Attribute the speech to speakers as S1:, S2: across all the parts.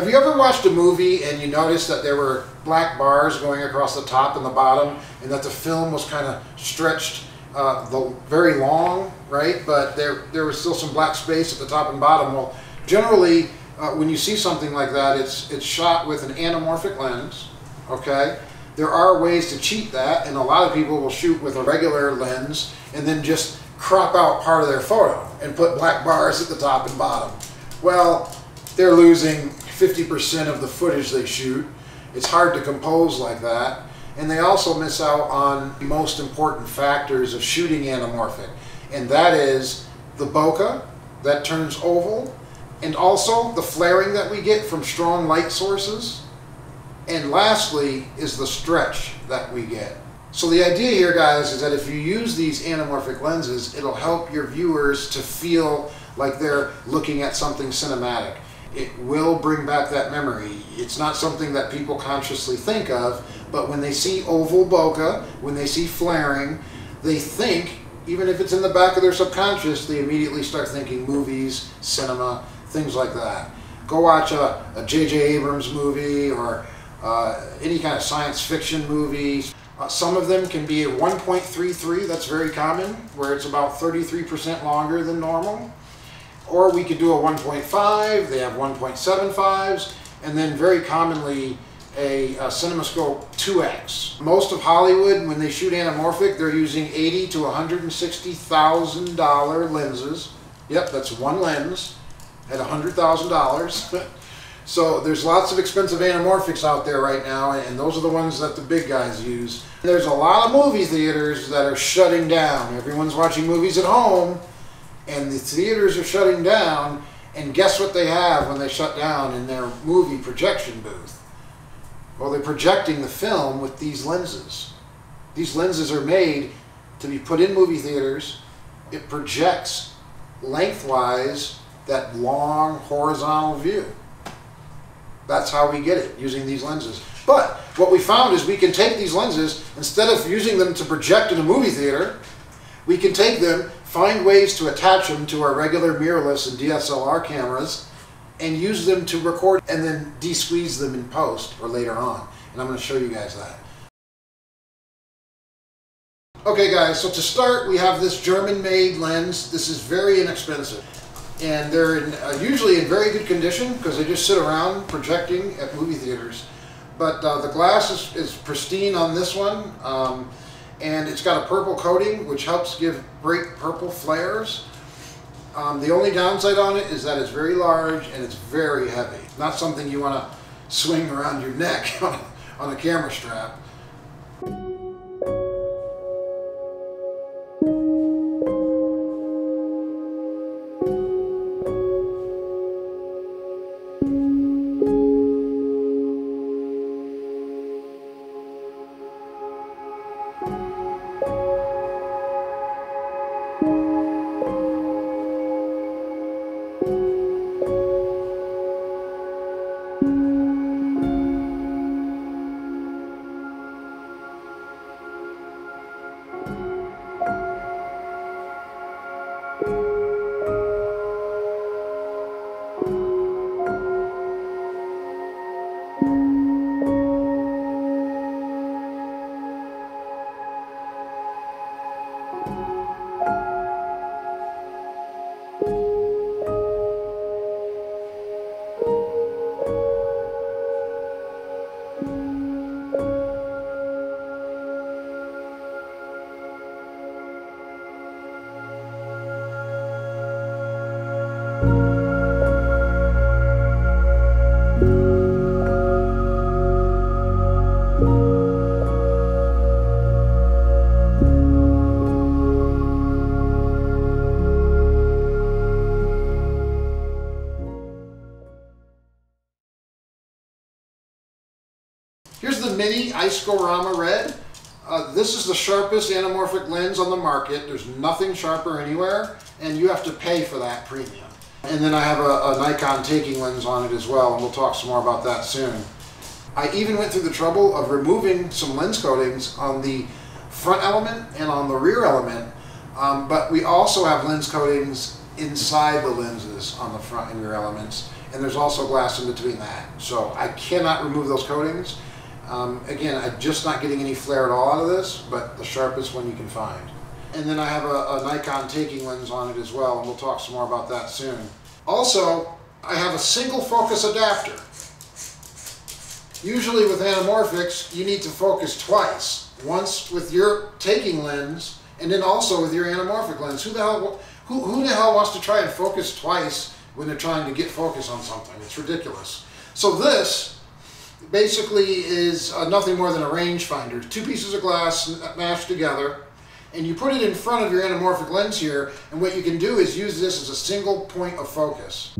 S1: Have you ever watched a movie and you noticed that there were black bars going across the top and the bottom and that the film was kind of stretched uh, the, very long, right? But there, there was still some black space at the top and bottom. Well, generally, uh, when you see something like that, it's, it's shot with an anamorphic lens, okay? There are ways to cheat that, and a lot of people will shoot with a regular lens and then just crop out part of their photo and put black bars at the top and bottom. Well, they're losing 50% of the footage they shoot. It's hard to compose like that. And they also miss out on the most important factors of shooting anamorphic. And that is the bokeh that turns oval, and also the flaring that we get from strong light sources. And lastly is the stretch that we get. So the idea here, guys, is that if you use these anamorphic lenses, it'll help your viewers to feel like they're looking at something cinematic it will bring back that memory. It's not something that people consciously think of, but when they see oval bokeh, when they see flaring, they think, even if it's in the back of their subconscious, they immediately start thinking movies, cinema, things like that. Go watch a J.J. Abrams movie or uh, any kind of science fiction movie. Uh, some of them can be a 1.33, that's very common, where it's about 33% longer than normal. Or we could do a 1.5, they have 1.75s, and then very commonly a, a CinemaScope 2X. Most of Hollywood, when they shoot anamorphic, they're using 80 to $160,000 lenses. Yep, that's one lens at $100,000. so there's lots of expensive anamorphics out there right now, and those are the ones that the big guys use. There's a lot of movie theaters that are shutting down. Everyone's watching movies at home, and the theaters are shutting down, and guess what they have when they shut down in their movie projection booth? Well, they're projecting the film with these lenses. These lenses are made to be put in movie theaters. It projects lengthwise that long horizontal view. That's how we get it, using these lenses. But what we found is we can take these lenses, instead of using them to project in a movie theater, we can take them find ways to attach them to our regular mirrorless and DSLR cameras and use them to record and then de-squeeze them in post or later on. And I'm going to show you guys that. Okay guys, so to start we have this German-made lens. This is very inexpensive. And they're in, uh, usually in very good condition because they just sit around projecting at movie theaters. But uh, the glass is, is, pristine on this one. Um, and it's got a purple coating which helps give great purple flares. Um, the only downside on it is that it's very large and it's very heavy. Not something you want to swing around your neck on, on a camera strap. Mini Iscorama Red. Uh, this is the sharpest anamorphic lens on the market. There's nothing sharper anywhere, and you have to pay for that premium. And then I have a, a Nikon taking lens on it as well, and we'll talk some more about that soon. I even went through the trouble of removing some lens coatings on the front element and on the rear element, um, but we also have lens coatings inside the lenses on the front and rear elements. and there's also glass in between that. So I cannot remove those coatings. Um, again, I'm just not getting any flare at all out of this, but the sharpest one you can find. And then I have a, a Nikon taking lens on it as well, and we'll talk some more about that soon. Also, I have a single focus adapter. Usually with anamorphics, you need to focus twice. Once with your taking lens, and then also with your anamorphic lens. Who the hell, who, who the hell wants to try and focus twice when they're trying to get focus on something? It's ridiculous. So this basically is uh, nothing more than a rangefinder. Two pieces of glass mashed together, and you put it in front of your anamorphic lens here, and what you can do is use this as a single point of focus.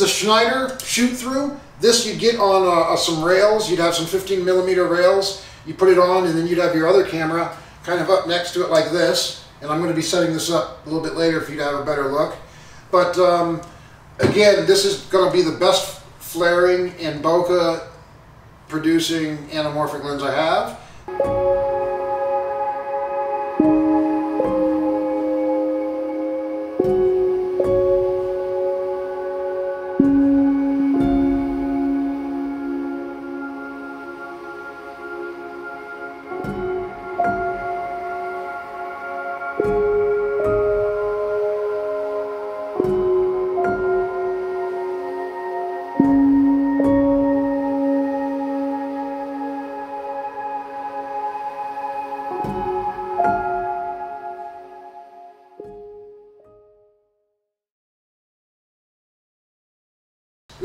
S1: The Schneider shoot through. This you'd get on uh, uh, some rails. You'd have some 15 millimeter rails. You put it on and then you'd have your other camera kind of up next to it like this. And I'm going to be setting this up a little bit later for you to have a better look. But um, again, this is going to be the best flaring and bokeh producing anamorphic lens I have.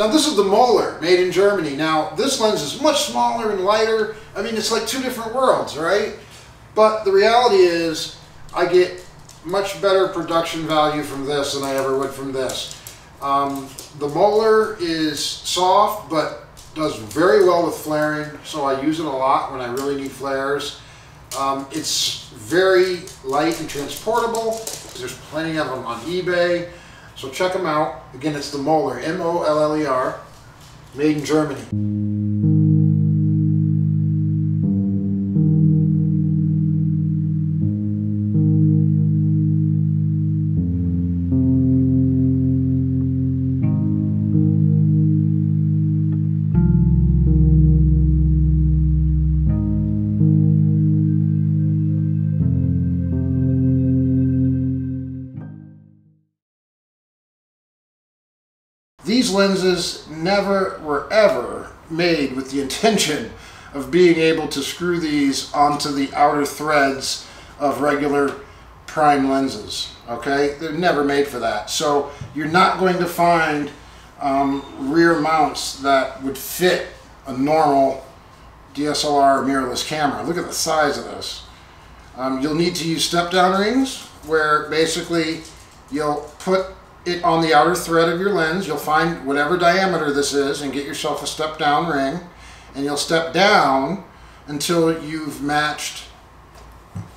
S1: Now this is the Moller, made in Germany. Now this lens is much smaller and lighter. I mean, it's like two different worlds, right? But the reality is, I get much better production value from this than I ever would from this. Um, the Moller is soft, but does very well with flaring, so I use it a lot when I really need flares. Um, it's very light and transportable. There's plenty of them on eBay. So check them out. Again, it's the Moller, M-O-L-L-E-R, made in Germany. Lenses never were ever made with the intention of being able to screw these onto the outer threads of regular prime lenses. Okay, they're never made for that. So you're not going to find um, rear mounts that would fit a normal DSLR mirrorless camera. Look at the size of this. Um, you'll need to use step down rings where basically you'll put it on the outer thread of your lens. You'll find whatever diameter this is and get yourself a step down ring. And you'll step down until you've matched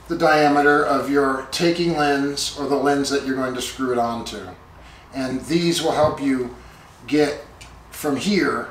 S1: the diameter of your taking lens or the lens that you're going to screw it onto. And these will help you get from here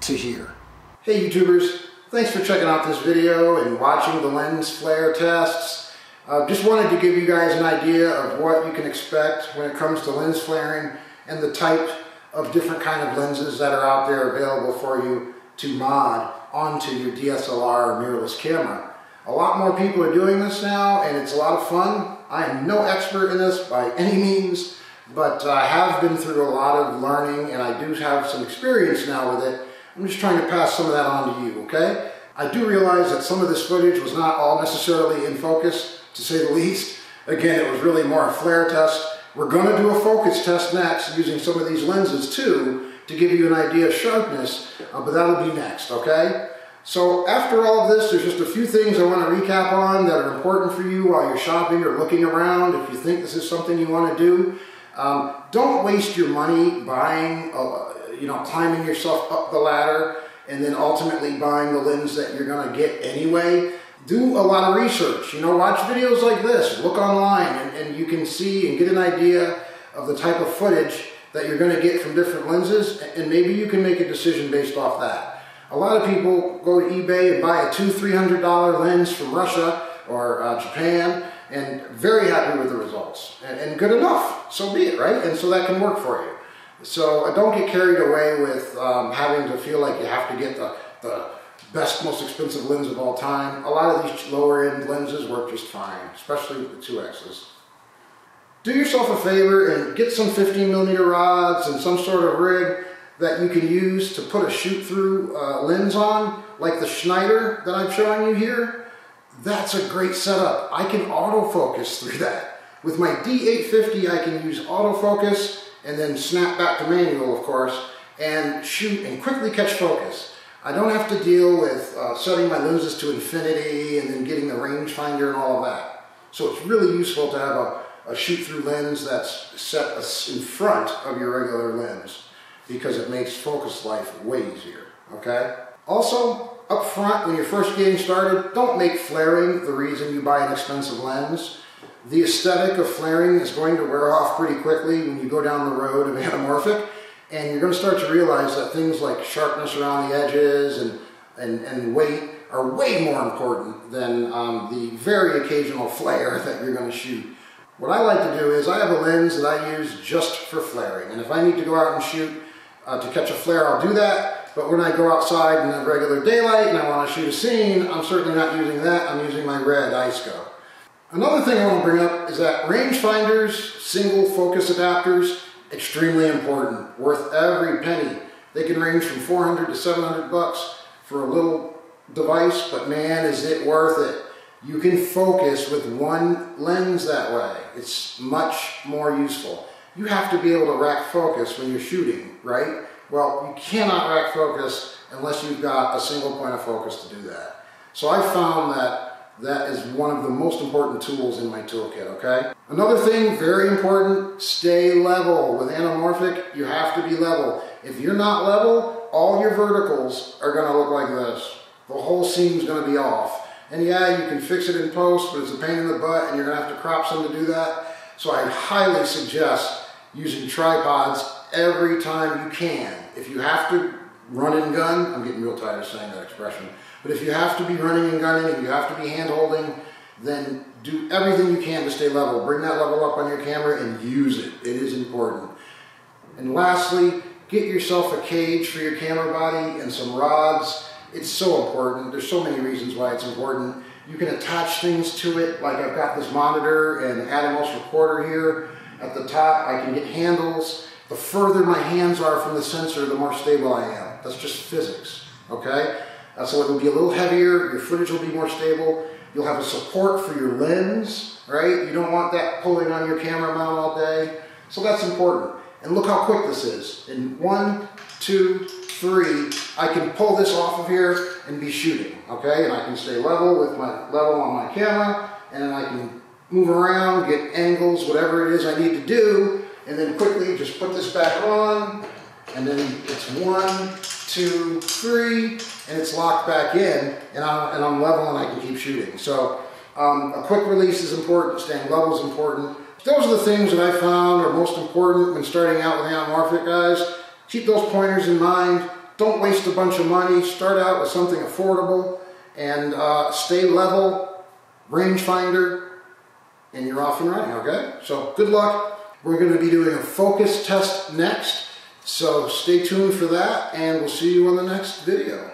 S1: to here. Hey YouTubers,
S2: Thanks for checking out this video and watching the lens flare tests. Uh, just wanted to give you guys an idea of what you can expect when it comes to lens flaring and the type of different kind of lenses that are out there available for you to mod onto your DSLR or mirrorless camera. A lot more people are doing this now and it's a lot of fun. I am no expert in this by any means, but I have been through a lot of learning and I do have some experience now with it I'm just trying to pass some of that on to you, okay? I do realize that some of this footage was not all necessarily in focus, to say the least. Again, it was really more a flare test. We're gonna do a focus test next using some of these lenses too to give you an idea of sharpness, uh, but that'll be next, okay? So after all of this, there's just a few things I want to recap on that are important for you while you're shopping or looking around. If you think this is something you want to do, um, don't waste your money buying a, you know, climbing yourself up the ladder and then ultimately buying the lens that you're going to get anyway. Do a lot of research, you know, watch videos like this, look online and, and you can see and get an idea of the type of footage that you're going to get from different lenses and maybe you can make a decision based off that. A lot of people go to eBay and buy a two, three hundred dollar lens from Russia or uh, Japan and very happy with the results and, and good enough. So be it, right? And so that can work for you. So uh, don't get carried away with um, having to feel like you have to get the, the best, most expensive lens of all time. A lot of these lower end lenses work just fine, especially with the 2Xs. Do yourself a favor and get some 15 millimeter rods and some sort of rig that you can use to put a shoot through uh, lens on, like the Schneider that I'm showing you here. That's a great setup. I can autofocus through that. With my D850, I can use autofocus and then snap back to manual, of course, and shoot and quickly catch focus. I don't have to deal with uh, setting my lenses to infinity and then getting the rangefinder and all of that. So it's really useful to have a, a shoot-through lens that's set in front of your regular lens because it makes focus life way easier, okay? Also, up front, when you're first getting started, don't make flaring the reason you buy an expensive lens. The aesthetic of flaring is going to wear off pretty quickly when you go down the road of anamorphic, and you're going to start to realize that things like sharpness around the edges and, and, and weight are way more important than um, the very occasional flare that you're going to shoot. What I like to do is I have a lens that I use just for flaring, and if I need to go out and shoot uh, to catch a flare, I'll do that. But when I go outside in the regular daylight and I want to shoot a scene, I'm certainly not using that. I'm using my red Isco. Another thing I want to bring up is that rangefinders, single focus adapters, extremely important, worth every penny. They can range from 400 to 700 bucks for a little device, but man, is it worth it. You can focus with one lens that way. It's much more useful. You have to be able to rack focus when you're shooting, right? Well, you cannot rack focus unless you've got a single point of focus to do that. So I found that that is one of the most important tools in my toolkit, okay? Another thing, very important, stay level. With anamorphic, you have to be level. If you're not level, all your verticals are gonna look like this. The whole seam's gonna be off. And yeah, you can fix it in post, but it's a pain in the butt and you're gonna have to crop some to do that. So I highly suggest using tripods every time you can. If you have to run and gun, I'm getting real tired of saying that expression, but if you have to be running and gunning and you have to be hand holding, then do everything you can to stay level. Bring that level up on your camera and use it. It is important. And lastly, get yourself a cage for your camera body and some rods. It's so important. There's so many reasons why it's important. You can attach things to it, like I've got this monitor and Atomos recorder here. At the top, I can get handles. The further my hands are from the sensor, the more stable I am. That's just physics, okay? Uh, so it'll be a little heavier, your footage will be more stable, you'll have a support for your lens, right? You don't want that pulling on your camera mount all day. So that's important. And look how quick this is. In one, two, three, I can pull this off of here and be shooting, okay? And I can stay level with my level on my camera, and I can move around, get angles, whatever it is I need to do, and then quickly just put this back on, and then it's one, two, three, and it's locked back in, and I'm, and I'm level and I can keep shooting. So um, a quick release is important, staying level is important. Those are the things that I found are most important when starting out with anamorphic guys. Keep those pointers in mind. don't waste a bunch of money. Start out with something affordable and uh, stay level, rangefinder, and you're off and running, okay? So good luck. We're going to be doing a focus test next, so stay tuned for that, and we'll see you on the next video.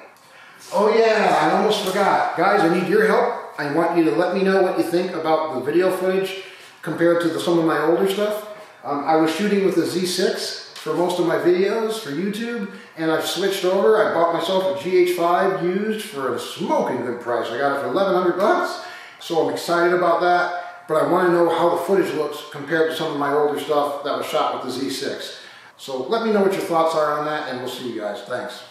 S2: Oh yeah, I almost forgot. Guys, I need your help. I want you to let me know what you think about the video footage compared to the, some of my older stuff. Um, I was shooting with the Z6 for most of my videos for YouTube, and I've switched over. I bought myself a GH5 used for a smoking good price. I got it for 1100 bucks, so I'm excited about that. But I want to know how the footage looks compared to some of my older stuff that was shot with the Z6. So let me know what your thoughts are on that, and we'll see you guys. Thanks.